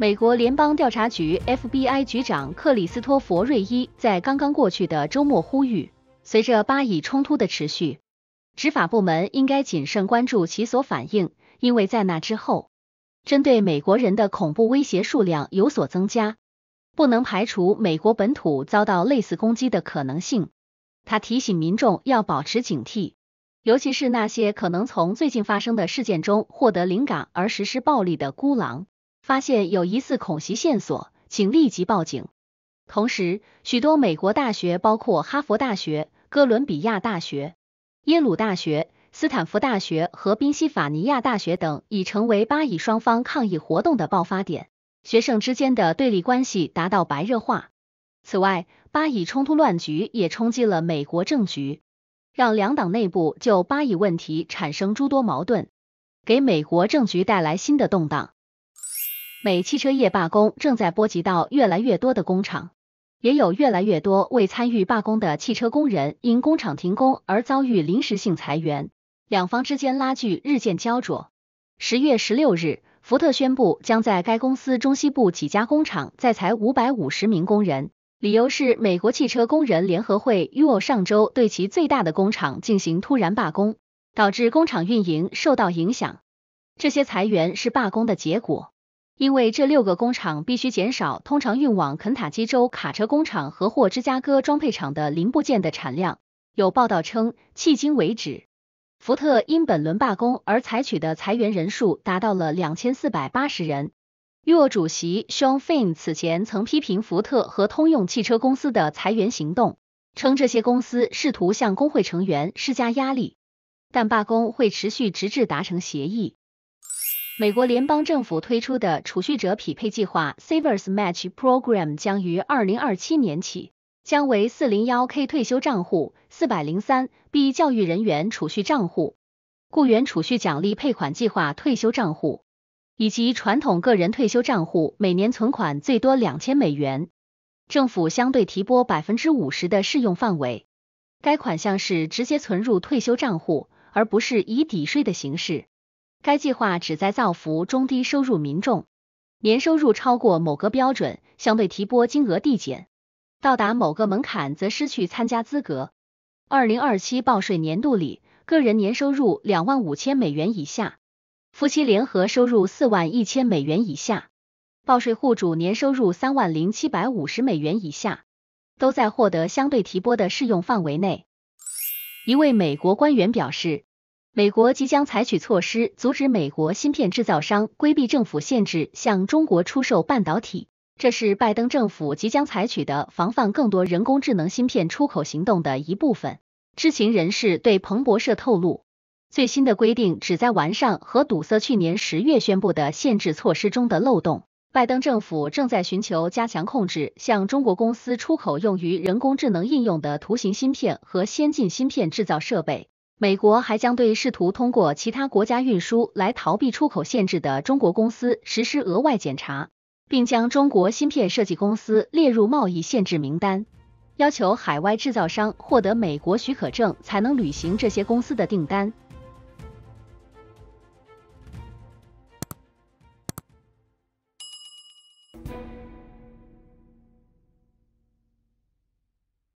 美国联邦调查局 FBI 局长克里斯托弗·瑞伊在刚刚过去的周末呼吁，随着巴以冲突的持续，执法部门应该谨慎关注其所反应，因为在那之后，针对美国人的恐怖威胁数量有所增加，不能排除美国本土遭到类似攻击的可能性。他提醒民众要保持警惕，尤其是那些可能从最近发生的事件中获得灵感而实施暴力的孤狼。发现有疑似恐袭线索，请立即报警。同时，许多美国大学，包括哈佛大学、哥伦比亚大学、耶鲁大学、斯坦福大学和宾夕法尼亚大学等，已成为巴以双方抗议活动的爆发点，学生之间的对立关系达到白热化。此外，巴以冲突乱局也冲击了美国政局，让两党内部就巴以问题产生诸多矛盾，给美国政局带来新的动荡。美汽车业罢工正在波及到越来越多的工厂，也有越来越多未参与罢工的汽车工人因工厂停工而遭遇临时性裁员，两方之间拉锯日渐焦灼。十月十六日，福特宣布将在该公司中西部几家工厂再裁五百五十名工人，理由是美国汽车工人联合会 UO 上周对其最大的工厂进行突然罢工，导致工厂运营受到影响。这些裁员是罢工的结果。因为这六个工厂必须减少通常运往肯塔基州卡车工厂和或芝加哥装配厂的零部件的产量。有报道称，迄今为止，福特因本轮罢工而采取的裁员人数达到了两千四百八十人。UO 主席 Sean Fain 此前曾批评福特和通用汽车公司的裁员行动，称这些公司试图向工会成员施加压力，但罢工会持续直至达成协议。美国联邦政府推出的储蓄者匹配计划 Savers Match Program 将于二零二七年起，将为四零幺 K 退休账户、四百零三 B 教育人员储蓄账户、雇员储蓄奖励配款计划退休账户以及传统个人退休账户每年存款最多两千美元，政府相对提拨百分之五十的适用范围。该款项是直接存入退休账户，而不是以抵税的形式。该计划旨在造福中低收入民众，年收入超过某个标准，相对提拨金额递减；到达某个门槛则失去参加资格。二零二七报税年度里，个人年收入两万五千美元以下，夫妻联合收入四万一千美元以下，报税户主年收入三万零七百五十美元以下，都在获得相对提拨的适用范围内。一位美国官员表示。美国即将采取措施，阻止美国芯片制造商规避政府限制向中国出售半导体。这是拜登政府即将采取的防范更多人工智能芯片出口行动的一部分。知情人士对彭博社透露，最新的规定旨在完善和堵塞去年十月宣布的限制措施中的漏洞。拜登政府正在寻求加强控制向中国公司出口用于人工智能应用的图形芯片和先进芯片制造设备。美国还将对试图通过其他国家运输来逃避出口限制的中国公司实施额外检查，并将中国芯片设计公司列入贸易限制名单，要求海外制造商获得美国许可证才能履行这些公司的订单。